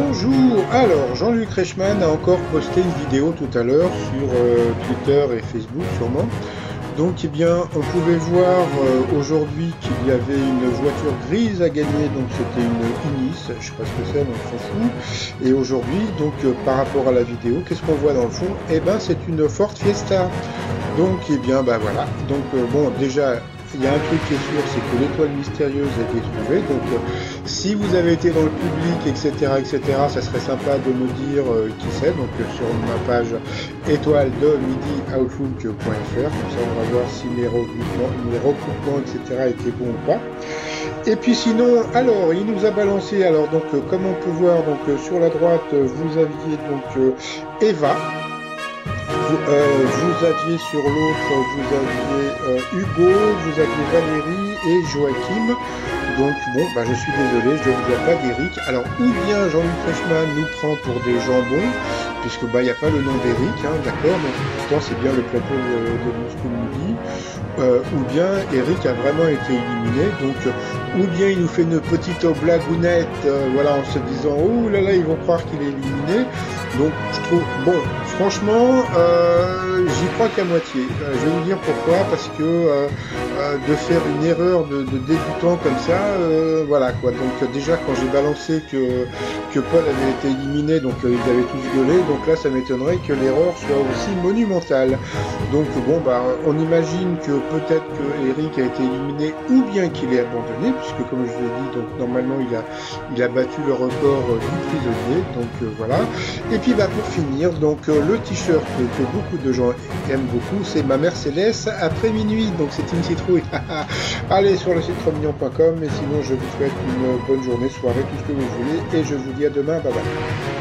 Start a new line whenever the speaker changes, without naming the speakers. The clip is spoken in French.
Bonjour, alors Jean-Luc Reichmann a encore posté une vidéo tout à l'heure sur euh, Twitter et Facebook sûrement. Donc eh bien on pouvait voir euh, aujourd'hui qu'il y avait une voiture grise à gagner, donc c'était une Inis, je sais pas ce que c'est, mais on s'en fout. Et aujourd'hui, donc euh, par rapport à la vidéo, qu'est-ce qu'on voit dans le fond? Eh ben c'est une Ford Fiesta. Donc eh bien bah voilà. Donc bon déjà il y a un truc qui est sûr, c'est que l'étoile mystérieuse a été trouvée. Donc, euh, si vous avez été dans le public, etc., etc., ça serait sympa de me dire euh, qui c'est. Donc, euh, sur ma page étoile de midioutlook.fr. Comme ça, on va voir si mes recoupements, mes recoupements etc., étaient bons ou pas. Et puis sinon, alors, il nous a balancé. Alors, donc, comme on peut voir, donc sur la droite, vous aviez donc Eva euh, vous, aviez sur l'autre, vous aviez euh, Hugo, vous aviez Valérie et Joachim. Donc bon, bah, je suis désolé, je ne vois pas d'Eric. Alors ou bien Jean-Luc Reichmann nous prend pour des jambons, puisque bah il n'y a pas le nom d'Eric, hein, d'accord, donc pourtant c'est bien le plateau de, de Moscou Midi. Euh, ou bien Eric a vraiment été éliminé, donc ou bien il nous fait une petite blagounette, voilà, en se disant oh là là, ils vont croire qu'il est éliminé. Donc je trouve bon, franchement, euh, j'y crois qu'à moitié. Euh, je vais vous dire pourquoi, parce que euh, de faire une erreur de, débutant comme ça, voilà quoi. Donc déjà quand j'ai balancé que, que Paul avait été éliminé, donc ils avaient tous gueulé, donc là ça m'étonnerait que l'erreur soit aussi monumentale. Donc bon bah on imagine que peut-être que Eric a été éliminé ou bien qu'il est abandonné, puisque comme je vous ai dit, donc normalement il a il a battu le record du prisonnier, donc voilà. Et puis bah pour finir, donc le t-shirt que beaucoup de gens aiment beaucoup, c'est ma mère Céleste après minuit, donc c'est une citrouille. Allez sur le site romignon.com et sinon je vous souhaite une bonne journée, soirée, tout ce que vous voulez et je vous dis à demain, bye bye.